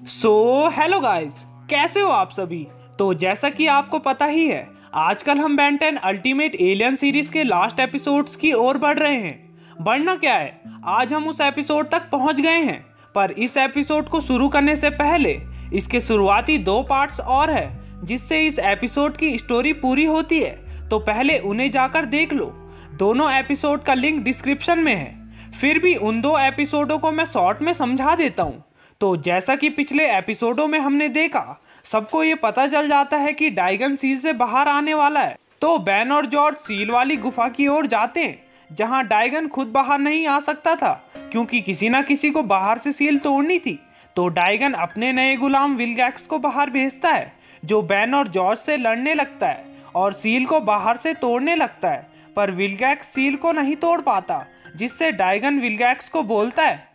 So hello guys कैसे हो आप सभी? तो जैसा कि आपको पता ही है, आजकल हम Ben ten ultimate alien series के लास्ट एपिसोड्स की ओर बढ़ रहे हैं। बढ़ना क्या है? आज हम उस एपिसोड तक पहुँच गए हैं, पर इस एपिसोड को शुरू करने से पहले, इसके शुरुआती दो पार्ट्स और है, जिससे इस एपिसोड की स्टोरी पूरी होती है। तो पहले उन्हें जाकर देख लो। दोनों एपिसोड का लिंक डिस्क्रिप्शन में है। फिर भी उन दो एपिसोडों को मैं शॉर्ट में समझा देता हूँ। तो जैसा कि पिछले एपिसोडों में हमने देखा, सबको ये पता चल जाता है कि डाइगन सील से बाहर आने वाला है। तो बैन और जॉर्ज सील वाली गुफा की ओर जाते हैं, जहाँ डाइगन खुद बाहर नहीं आ सकता था, क्योंकि किसी ना किसी को बाहर से सील तोड़नी थी। तो डाइगन अपने नए गुलाम विलगैक्स को बाहर भेजता है, जो बैन और जॉर्ज से लड़ने लगता है, और सील को बाहर से तोड़ने लगता है। पर विलगैक्स सील को नहीं तोड़ पाता, जिससे डाइगन विलगैक्स को बोलता है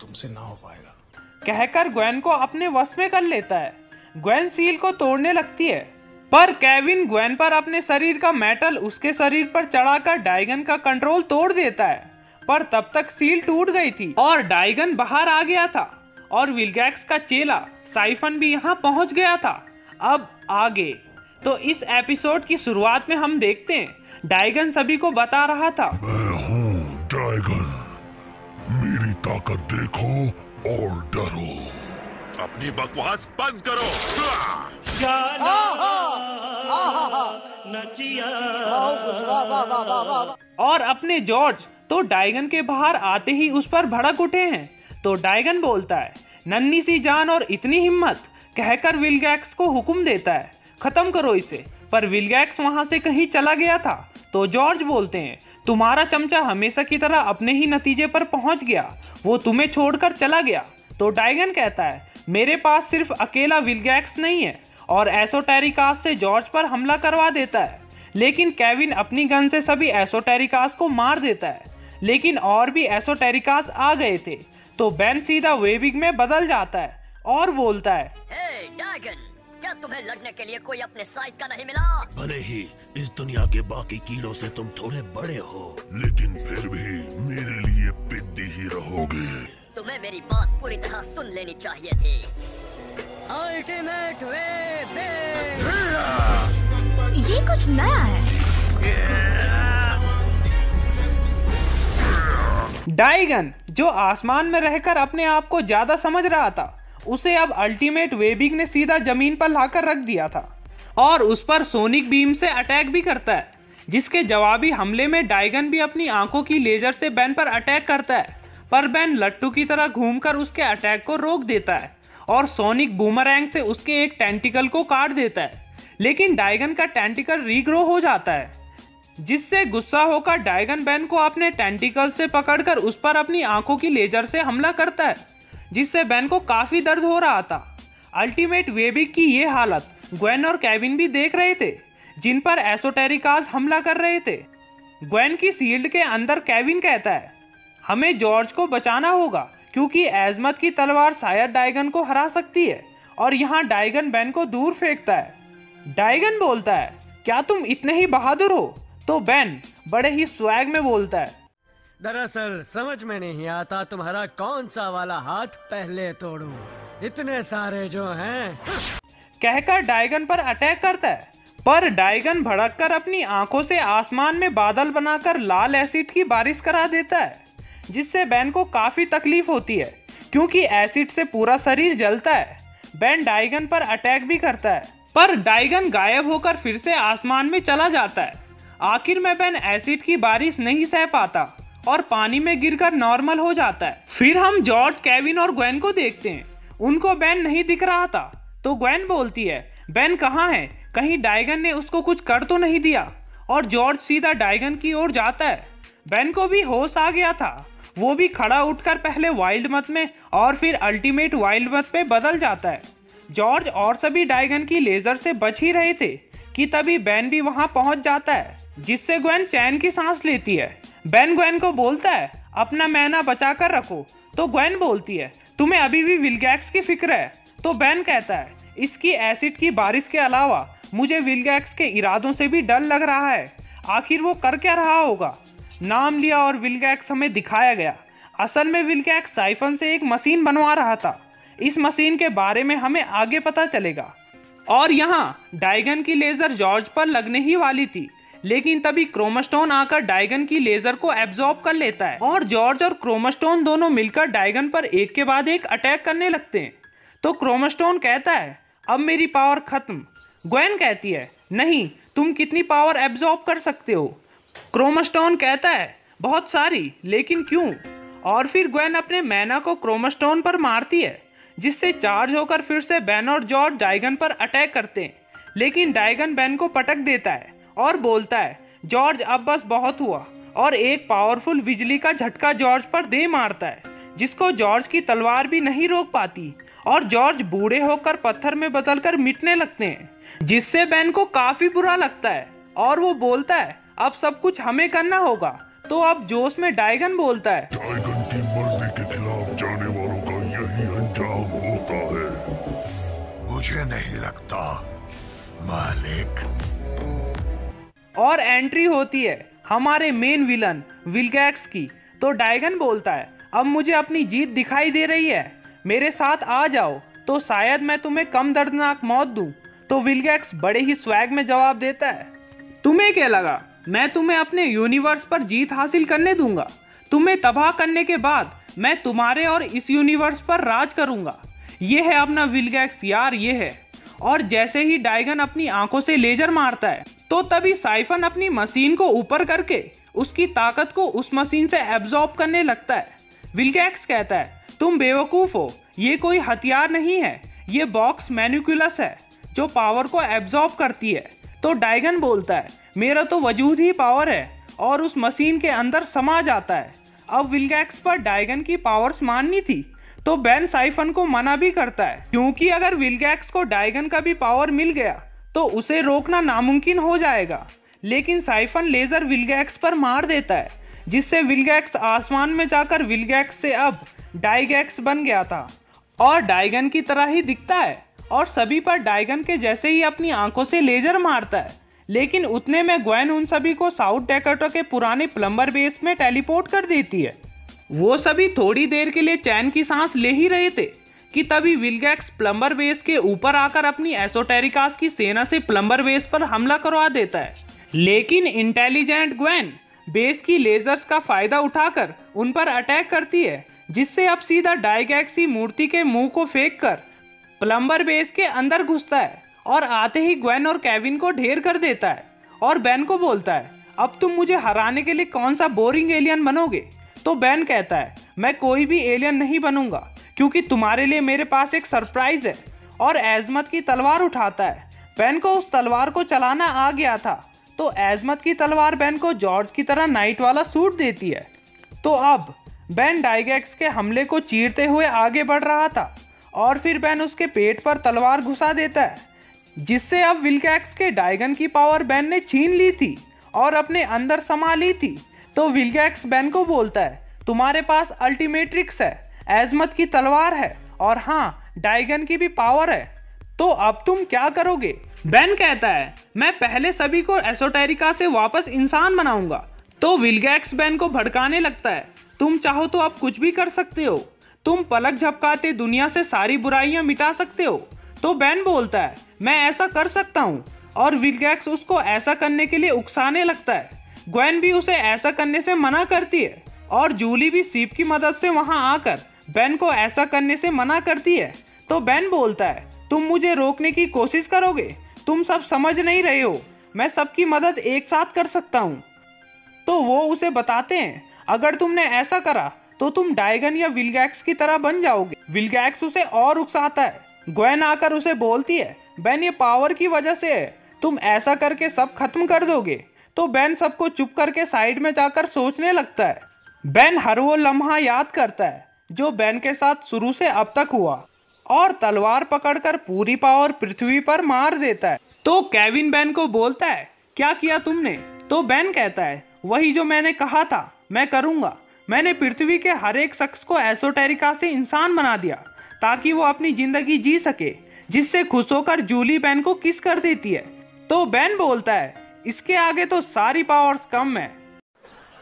तुमसे ना हो पाएगा। कहकर ग्वेन को अपने वश में कर लेता है। ग्वेन सील को तोड़ने लगती है। पर केविन ग्वेन पर अपने शरीर का मेटल उसके शरीर पर चढ़ाकर डाइगन का कंट्रोल तोड़ देता है। पर तब तक सील टूट गई थी और डाइगन बाहर आ गया था और विलगैक्स का चेला साइफन भी यहाँ पहुँच गया था। अब आगे। तो इस एपिसोड की शुरुआत में हम देखते हैं। डाइगन सभी को बता रहा था। ताकत देखो और डरो। अपनी बकवास बंद करो। और अपने जॉर्ज तो डाइगन के बाहर आते ही उस पर भड़क उठे हैं। तो डाइगन बोलता है नन्नी सी जान और इतनी हिम्मत कहकर विलगैक्स को हुक्म देता है। खत्म करो इसे पर विलगैक्स वहाँ से कहीं चला गया था। तो जॉर्ज बोलते हैं तुम्हारा चमचा हमेशा की तरह अपने ही नतीजे पर पहुँच गया। वो तुम्हें छोड़कर चला गया। तो डाइगन कहता है, मेरे पास सिर्फ़ अकेला विलगैक्स नहीं है और एसोटेरिकास से जॉर्ज पर हमला करवा देता है। लेकिन केविन अपनी गन से सभी एसोटेरिकास को मार देता है। लेकिन और भी एसोटेरिकास आ गए थे। तो बेन सीधा वेबिग में बदल जाता है और बोलता है ड्रैगन क्या तुम्हें लड़ने के लिए कोई अपने साइज़ का नहीं मिला? भले ही इस दुनिया के बाकी कीड़ों से तुम थोड़े बड़े हो। लेकिन फिर भी मेरे लिए पिद्दी ही रहोगे। तुम्हें मेरी बात पूरी तरह सुन लेनी चाहिए थी। अल्टीमेट वे ये कुछ नया है। डाइगन जो आसमान में रहकर अपने आप को ज़्यादा समझ रहा था। उसे अब अल्टीमेट वेबिंग ने सीधा ज़मीन पर लाकर रख दिया था। और उस पर सोनिक बीम से अटैक भी करता है, जिसके जवाबी हमले में डाइगन भी अपनी आँखों की लेजर से बैन पर अटैक करता है, पर बैन लट्टू की तरह घूमकर उसके अटैक को रोक देता है और सोनिक बूमरैंग से उसके एक टेंटिकल को काट देता है। लेकिन डाइगन का टेंटिकल रीग्रो हो जाता है, जिससे गुस्सा होकर डायगन बैन को अपने टेंटिकल से पकड़कर उस पर अपनी आँखों की लेजर से हमला करता है। जिससे बैन को काफ़ी दर्द हो रहा था। अल्टीमेट वेबिक की ये हालत ग्वेन और कैविन भी देख रहे थे, जिन पर एसोटेरिकास हमला कर रहे थे। ग्वेन की सील्ड के अंदर कैविन कहता है, हमें जॉर्ज को बचाना होगा, क्योंकि एजमत की तलवार शायद डाइगन को हरा सकती है, और यहाँ डाइगन बैन को दूर फेंकता है। डाइगन बोलता है, क्या तुम इतने ही बहादुर हो? तो बैन बड़े ही स्वैग में बोलता है दरअसल, समझ में नहीं आता तुम्हारा कौन सा वाला हाथ पहले तोड़ूं। इतने सारे जो हैं। कहकर डाइगन पर अटैक करता है। पर डाइगन भड़ककर अपनी आँखों से आसमान में बादल बनाकर लाल एसिड की बारिश करा देता है, जिससे बैन को काफ़ी तकलीफ़ होती है, क्योंकि एसिड से पूरा शरीर जलता है। बैन डाइगन पर अटैक भी करता है। पर डाइगन गायब होकर फिर से आसमान में चला जाता है। आखिर में बैन एसिड की बारिश नहीं सह पाता। और पानी में गिरकर नॉर्मल हो जाता है। फिर हम जॉर्ज केविन और ग्वेन को देखते हैं। उनको बैन नहीं दिख रहा था। तो ग्वेन बोलती है, बैन कहाँ है? कहीं डाइगन ने उसको कुछ कर तो नहीं दिया? और जॉर्ज सीधा डाइगन की ओर जाता है। बैन को भी होश आ गया था। वो भी खड़ा उठकर पहले वाइल्ड मत में और फिर अल्टीमेट वाइल्ड मत पे बदल जाता है। जॉर्ज और सभी डायगन की लेजर से बच ही रहे थे कि तभी बैन भी वहाँ पहुँच जाता है, जिससे ग्वेन चैन की सांस लेती है। बैन ग्वेन को बोलता है, अपना मैना बचा कर रखो। तो ग्वेन बोलती है, तुम्हें अभी भी विलगैक्स की फ़िक्र है? तो बैन कहता है, इसकी एसिड की बारिश के अलावा मुझे विलगैक्स के इरादों से भी डर लग रहा है। आखिर वो कर क्या रहा होगा? नाम लिया और विलगैक्स हमें दिखाया गया। असल में विलगैक्स साइफन से एक मशीन बनवा रहा था। इस मशीन के बारे में हमें आगे पता चलेगा। और यहाँ डाइगन की लेजर जॉर्ज पर लगने ही वाली थी। लेकिन तभी क्रोमस्टोन आकर डाइगन की लेजर को एब्जॉर्ब कर लेता है और जॉर्ज और क्रोमस्टोन दोनों मिलकर डाइगन पर एक के बाद एक अटैक करने लगते हैं। तो क्रोमस्टोन कहता है, अब मेरी पावर खत्म। ग्वेन कहती है, नहीं, तुम कितनी पावर एब्जॉर्ब कर सकते हो? क्रोमस्टोन कहता है, बहुत सारी, लेकिन क्यों? और फिर ग्वेन अपने मैना को क्रोमस्टोन पर मारती है, जिससे चार्ज होकर फिर से बैन और जॉर्ज डाइगन पर अटैक करते हैं। लेकिन डाइगन बैन को पटक देता है। और बोलता है जॉर्ज अब बस बहुत हुआ। और एक पावरफुल बिजली का झटका जॉर्ज पर दे मारता है जिसको जॉर्ज की तलवार भी नहीं रोक पाती। और जॉर्ज बूढ़े होकर पत्थर में बदलकर मिटने लगते हैं जिससे बैन को काफ़ी बुरा लगता है। और वो बोलता है अब सब कुछ हमें करना होगा। तो अब जोश में डाइगन बोलता है टाइगन की मर्ज़ी के खिलाफ जाने वालों का यही अंजाम होता है। मुझे नहीं लगता मालिक। और एंट्री होती है हमारे मेन विलन विलगैक्स की। तो डाइगन बोलता है, अब मुझे अपनी जीत दिखाई दे रही है। मेरे साथ आ जाओ तो शायद मैं तुम्हें कम दर्दनाक मौत दूँ। तो विलगैक्स बड़े ही स्वैग में जवाब देता है, तुम्हें क्या लगा? मैं तुम्हें अपने यूनिवर्स पर जीत हासिल करने दूँगा। तुम्हें तबाह करने के बाद मैं तुम्हारे और इस यूनिवर्स पर राज करूँगा। ये है अपना विलगैक्स यार, ये है। और जैसे ही डाइगन अपनी आँखों से लेजर मारता है तो तभी साइफन अपनी मशीन को ऊपर करके उसकी ताकत को उस मशीन से एब्जॉर्ब करने लगता है। विलगैक्स कहता है, तुम बेवकूफ़ हो, ये कोई हथियार नहीं है, ये बॉक्स मैन्युकुलस है, जो पावर को एब्जॉर्ब करती है। तो डाइगन बोलता है, मेरा तो वजूद ही पावर है और उस मशीन के अंदर समा जाता है। अब विलगैक्स पर डाइगन की पावर्स माननी थी तो बैन साइफन को मना भी करता है। क्योंकि अगर विलगैक्स को डाइगन का भी पावर मिल गया तो उसे रोकना नामुमकिन हो जाएगा। लेकिन साइफन लेजर विलगैक्स पर मार देता है, जिससे विलगैक्स आसमान में जाकर विलगैक्स से अब डाइगैक्स बन गया था। और डाइगन की तरह ही दिखता है, और सभी पर डाइगन के जैसे ही अपनी आँखों से लेजर मारता है। लेकिन उतने में ग्वेन उन सभी को साउथ डेकोटा के पुराने प्लम्बर बेस में टेलीपोर्ट कर देती है। वो सभी थोड़ी देर के लिए चैन की सांस ले ही रहे थे, कि तभी विलगैक्स प्लम्बर बेस के ऊपर आकर अपनी एसोटेरिकास की सेना से प्लम्बर बेस पर हमला करवा देता है। लेकिन इंटेलिजेंट ग्वेन बेस की लेजर्स का फ़ायदा उठाकर उन पर अटैक करती है, जिससे अब सीधा डाइगैक्सी मूर्ति के मुँह को फेंक कर प्लम्बर बेस के अंदर घुसता है और आते ही ग्वेन और केविन को ढेर कर देता है और बैन को बोलता है, अब तुम मुझे हराने के लिए कौन सा बोरिंग एलियन बनोगे? तो बैन कहता है, मैं कोई भी एलियन नहीं बनूँगा, क्योंकि तुम्हारे लिए मेरे पास एक सरप्राइज़ है और एजमत की तलवार उठाता है। बैन को उस तलवार को चलाना आ गया था तो एजमत की तलवार बैन को जॉर्ज की तरह नाइट वाला सूट देती है। तो अब, बैन डाइगैक्स के हमले को चीरते हुए आगे बढ़ रहा था और फिर बैन उसके पेट पर तलवार घुसा देता है, जिससे अब विलगैक्स के डाइगन की पावर बैन ने छीन ली थी और अपने अंदर समा ली थी। तो विलगैक्स बैन को बोलता है, तुम्हारे पास अल्टीमेट्रिक्स है एजमत की तलवार है, और हाँ डाइगन की भी पावर है। तो अब तुम क्या करोगे? बैन कहता है, मैं पहले सभी को एसोटेरिका से वापस इंसान बनाऊँगा। तो विलगैक्स बैन को भड़काने लगता है, तुम चाहो तो आप कुछ भी कर सकते हो। तुम पलक झपकाते दुनिया से सारी बुराइयाँ मिटा सकते हो। तो बैन बोलता है, मैं ऐसा कर सकता हूँ। और विलगैक्स उसको ऐसा करने के लिए उकसाने लगता है। ग्वेन भी उसे ऐसा करने से मना करती है और जूली भी सीप की मदद से वहाँ आकर बैन को ऐसा करने से मना करती है। तो बैन बोलता है, तुम मुझे रोकने की कोशिश करोगे? तुम सब समझ नहीं रहे हो। मैं सबकी मदद एक साथ कर सकता हूँ। तो वो उसे बताते हैं, अगर तुमने ऐसा करा तो तुम डायगन या विलगैक्स की तरह बन जाओगे। विलगैक्स उसे और उकसाता है। ग्वेन आकर उसे बोलती है बैन ये पावर की वजह से है। तुम ऐसा करके सब खत्म कर दोगे। तो बैन सबको चुप करके साइड में जाकर सोचने लगता है। बैन हर वो लम्हा याद करता है, जो बैन के साथ शुरू से अब तक हुआ और तलवार पकड़कर पूरी पावर पृथ्वी पर मार देता है। तो केविन बैन को बोलता है, क्या किया तुमने? तो बैन कहता है, वही जो मैंने कहा था, मैं करूँगा। मैंने पृथ्वी के हर एक शख्स को एसोटेरिका से इंसान बना दिया, ताकि वो अपनी ज़िंदगी जी सके, जिससे खुश होकर जूली बैन को किस कर देती है? तो बैन बोलता है इसके आगे तो सारी पावर्स कम है।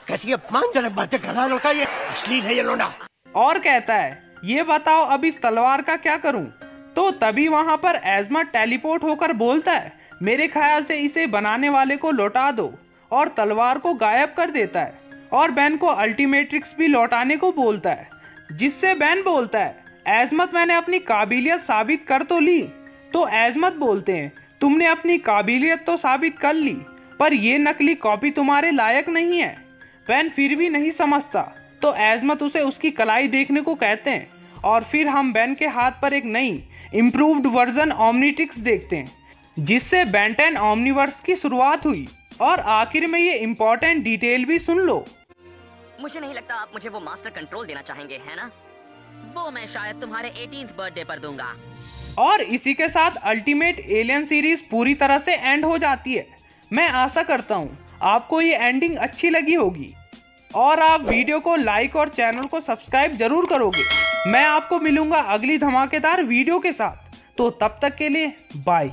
कैसी अपमानजनक बातें कर रहा लड़का ये? अश्लील है ये लोना। और कहता है ये बताओ अब इस तलवार का क्या करूँ? तो तभी वहाँ पर एजमत टेलीपोर्ट होकर बोलता है मेरे ख्याल से इसे बनाने वाले को लौटा दो। और तलवार को गायब कर देता है। और बैन को अल्टीमेट्रिक्स भी लौटाने को बोलता है जिससे बैन बोलता है एजमत मैंने अपनी काबिलियत साबित कर तो ली। तो एजमत बोलते हैं तुमने अपनी काबिलियत तो साबित कर ली, पर यह नकली कॉपी तुम्हारे लायक नहीं है। बैन फिर भी नहीं समझता तो एजमत उसे उसकी कलाई देखने को कहते हैं, और फिर हम बैन के हाथ पर एक नई इम्प्रूव्ड वर्जन ओमनीट्रिक्स देखते हैं, जिससे बेंटेन ओमनीवर्स की शुरुआत हुई, और आखिर में ये इम्पोर्टेंट डिटेल भी सुन लो। मुझे नहीं लगता आप मुझे वो मास्टर कंट्रोल देना चाहेंगे, है ना? वो मैं शायद तुम्हारे 18th बर्थडे पर दूँगा। और इसी के साथ अल्टीमेट एलियन सीरीज़ पूरी तरह से एंड हो जाती है। मैं आशा करता हूँ आपको ये एंडिंग अच्छी लगी होगी। और आप वीडियो को लाइक और चैनल को सब्सक्राइब ज़रूर करोगे। मैं आपको मिलूँगा अगली धमाकेदार वीडियो के साथ। तो तब तक के लिए बाय